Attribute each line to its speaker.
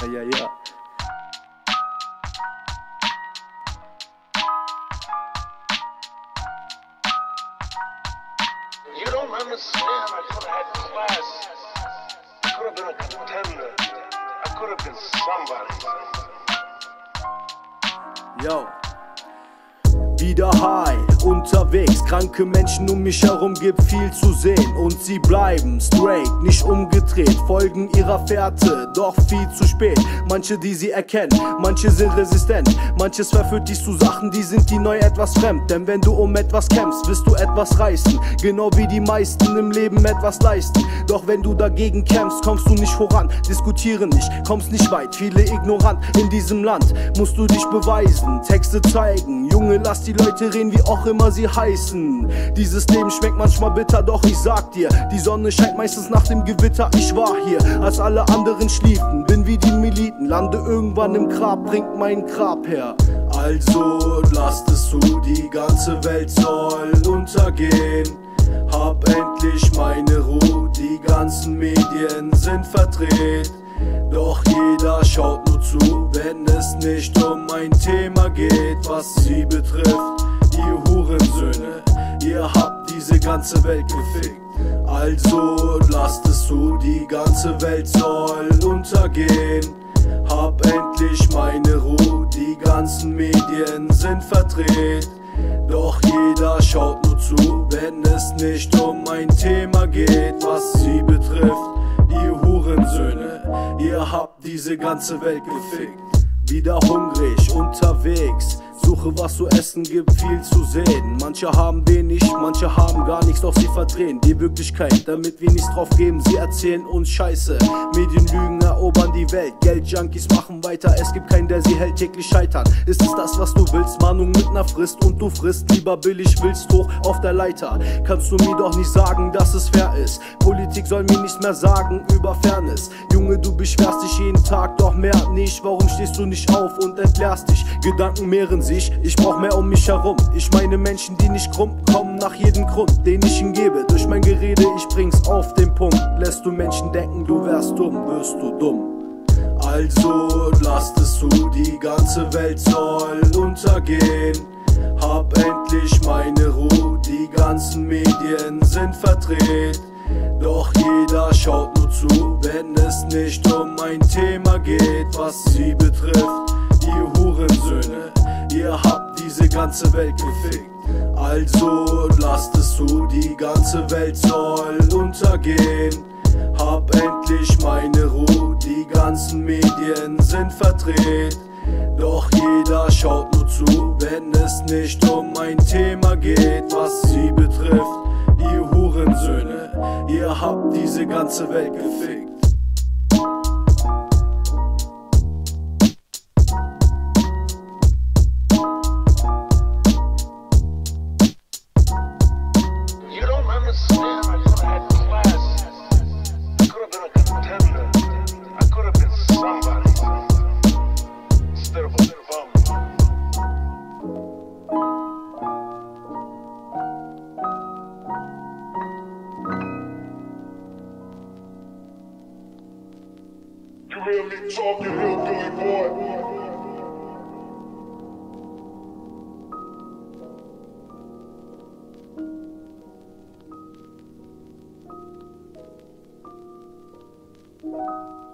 Speaker 1: Ja, ja.
Speaker 2: You don't understand. I could have had class. I could have been a contender. I could have been somebody.
Speaker 1: Yo. Wieder high, unterwegs, kranke Menschen um mich herum gibt viel zu sehen und sie bleiben straight, nicht umgedreht, folgen ihrer Fährte, doch viel zu spät. Manche, die sie erkennen, manche sind resistent, manches verführt dich zu Sachen, die sind die neu etwas fremd. Denn wenn du um etwas kämpfst, wirst du etwas reißen, genau wie die meisten im Leben etwas leisten. Doch wenn du dagegen kämpfst, kommst du nicht voran, diskutiere nicht, kommst nicht weit. Viele ignorant in diesem Land, musst du dich beweisen, Texte zeigen, Junge, lass die Leute reden, wie auch immer sie heißen. Dieses Leben schmeckt manchmal bitter, doch ich sag dir, die Sonne scheint meistens nach dem Gewitter. Ich war hier, als alle anderen schliefen, bin wie die Militen, lande irgendwann im Grab, bringt mein Grab her. Also lasst es zu, die ganze Welt soll untergehen. Hab endlich meine Ruhe, die ganzen Medien sind verdreht. Doch jeder schaut nur zu, wenn es nicht um ein Thema geht, was sie betrifft. Ihr Hurensöhne, ihr habt diese ganze Welt gefickt. Also lasst es zu, die ganze Welt soll untergehen. Hab endlich meine Ruhe, die ganzen Medien sind verdreht. Doch jeder schaut nur zu, wenn es nicht um ein Thema geht, was sie betrifft. Ihr Hurensöhne, ihr habt diese ganze Welt gefickt. Wieder hungrig, unterwegs, suche was zu essen, gibt viel zu sehen. Manche haben wenig, manche haben gar nichts, doch sie verdrehen die Wirklichkeit, damit wir nichts drauf geben. Sie erzählen uns Scheiße. Medien lügen, erobern die Welt. Geldjunkies machen weiter, es gibt keinen, der sie hält, täglich scheitern. Ist es das, was du willst? Mahnung mit ner Frist und du frisst lieber billig, willst hoch auf der Leiter. Kannst du mir doch nicht sagen, dass es fair ist. Politik soll mir nichts mehr sagen über Fairness. Junge, du beschwerst dich jeden Tag, doch mehr nicht. Warum stehst du nicht auf und entleerst dich? Gedanken mehren sich, ich brauch mehr um mich herum. Ich meine Menschen, die nicht krumm kommen nach jedem Grund, den ich ihnen gebe. Durch mein Gerede, ich bring's auf den Punkt. Lässt du Menschen denken, du wärst dumm, wirst du dumm. Also lasst es zu, die ganze Welt soll untergehen. Hab endlich meine Ruhe, die ganzen Medien sind verdreht. Doch jeder schaut nur zu, wenn es nicht um ein Thema geht, was sie betrifft. Ihr ganze Welt gefickt. Also lasst es zu, die ganze Welt soll untergehen. Hab endlich meine Ruhe, die ganzen Medien sind verdreht. Doch jeder schaut nur zu, wenn es nicht um ein Thema geht, was sie betrifft. Ihr Hurensöhne, ihr habt diese ganze Welt gefickt.
Speaker 2: You
Speaker 3: hear me talking, hillbilly boy? Thank